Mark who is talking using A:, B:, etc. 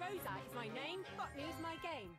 A: Rosa is my name, Botany is my game.